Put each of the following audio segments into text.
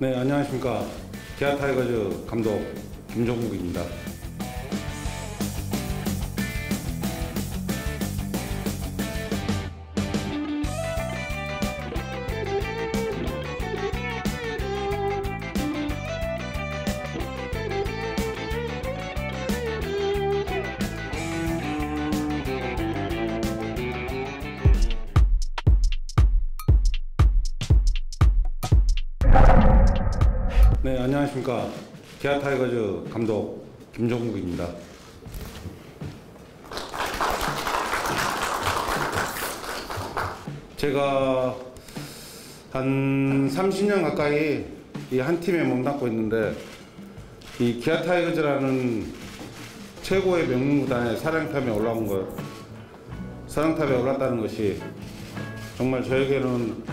네, 안녕하십니까. 기아 타이거즈 감독 김종국입니다. 네, 안녕하십니까. 기아 타이거즈 감독 김종국입니다. 제가 한 30년 가까이 이 한 팀에 몸담고 있는데 이 기아 타이거즈라는 최고의 명문구단의 사령탑에 올라온 것, 사령탑에 올랐다는 것이 정말 저에게는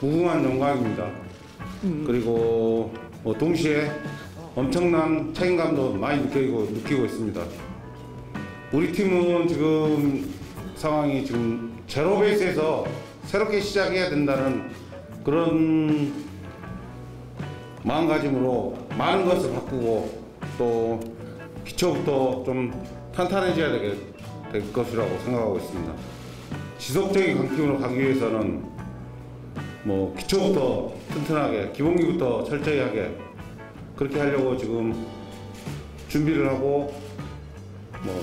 무궁한 영광입니다. 그리고 뭐 동시에 엄청난 책임감도 많이 느끼고, 느끼고 있습니다. 우리 팀은 지금 상황이 지금 제로 베이스에서 새롭게 시작해야 된다는 그런 마음가짐으로 많은 것을 바꾸고 또 기초부터 좀 탄탄해져야 될 것이라고 생각하고 있습니다. 지속적인 강팀으로 가기 위해서는 뭐 기초부터 튼튼하게 기본기부터 철저히 하게 그렇게 하려고 지금 준비를 하고 뭐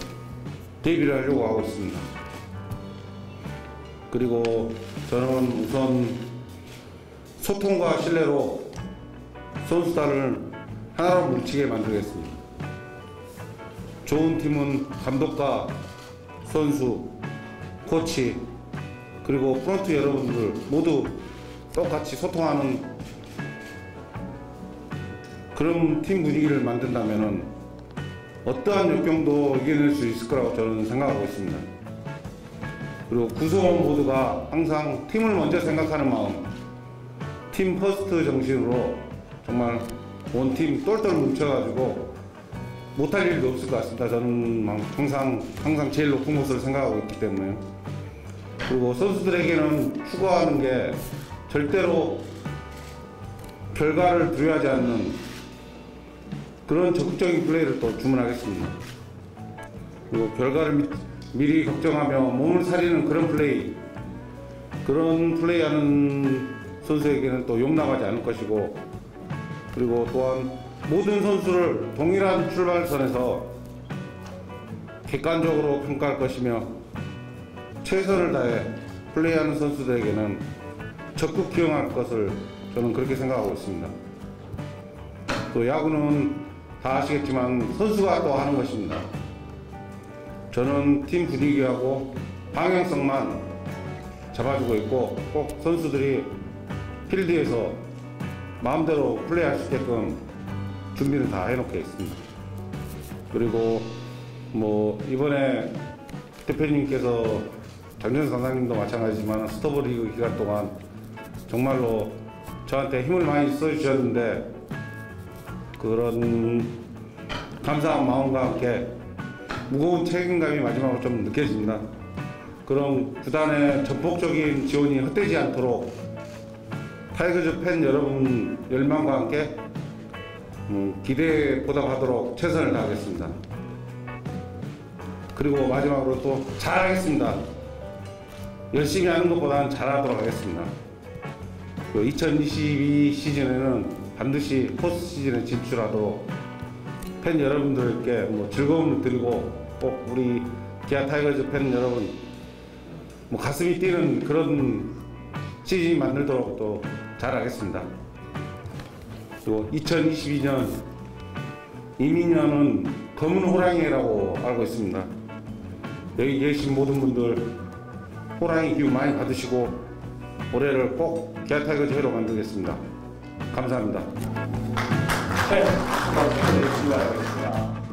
데뷔를 하려고 하고 있습니다. 그리고 저는 우선 소통과 신뢰로 선수단을 하나로 뭉치게 만들겠습니다. 좋은 팀은 감독과 선수, 코치, 그리고 프런트 여러분들 모두 똑같이 소통하는 그런 팀 분위기를 만든다면 어떠한 역경도 이겨낼 수 있을 거라고 저는 생각하고 있습니다. 그리고 구성원 모두가 항상 팀을 먼저 생각하는 마음, 팀 first 정신으로 정말 원팀 똘똘 뭉쳐가지고 못할 일도 없을 것 같습니다. 저는 막 항상 항상 제일 높은 곳을 생각하고 있기 때문에 그리고 선수들에게는 추구하는 게 절대로 결과를 두려워하지 않는 그런 적극적인 플레이를 또 주문하겠습니다. 그리고 결과를 미, 미리 걱정하며 몸을 사리는 그런 플레이 그런 플레이하는 선수에게는 또 용납하지 않을 것이고 그리고 또한 모든 선수를 동일한 출발선에서 객관적으로 평가할 것이며 최선을 다해 플레이하는 선수들에게는 적극 기용할 것을 저는 그렇게 생각하고 있습니다. 또 야구는 다 아시겠지만 선수가 또 하는 것입니다. 저는 팀 분위기하고 방향성만 잡아주고 있고 꼭 선수들이 필드에서 마음대로 플레이할 수 있게끔 준비를 다 해놓게 있습니다. 그리고 뭐 이번에 대표님께서 장준 상사님도 마찬가지지만 스토브리그 기간 동안 정말로 저한테 힘을 많이 써주셨는데 그런 감사한 마음과 함께 무거운 책임감이 마지막으로 좀 느껴집니다. 그런 구단의 전폭적인 지원이 헛되지 않도록 타이거즈 팬 여러분 열망과 함께 음, 기대에 보답하도록 최선을 다하겠습니다. 그리고 마지막으로 또 잘하겠습니다. 열심히 하는 것보다는 잘하도록 하겠습니다. 2022 시즌에는 반드시 포스트 시즌에 진출하도록 팬 여러분들께 뭐 즐거움을 드리고 꼭 우리 기아 타이거즈 팬 여러분 뭐 가슴이 뛰는 그런 시즌이 만들도록 또 잘하겠습니다. 또 2022년 임인년은 검은 호랑이라고 알고 있습니다. 여기 계신 모든 분들 호랑이 기운 많이 받으시고 올해를 꼭 기아 타이거즈 해로 만들겠습니다. 감사합니다. 네, 감사드리겠습니다.